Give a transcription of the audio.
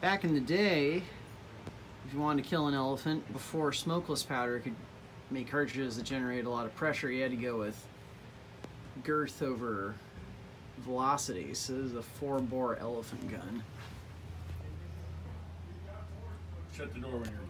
Back in the day, if you wanted to kill an elephant before smokeless powder could make cartridges that generate a lot of pressure, you had to go with girth over velocity. So this is a four bore elephant gun. Shut the door when you're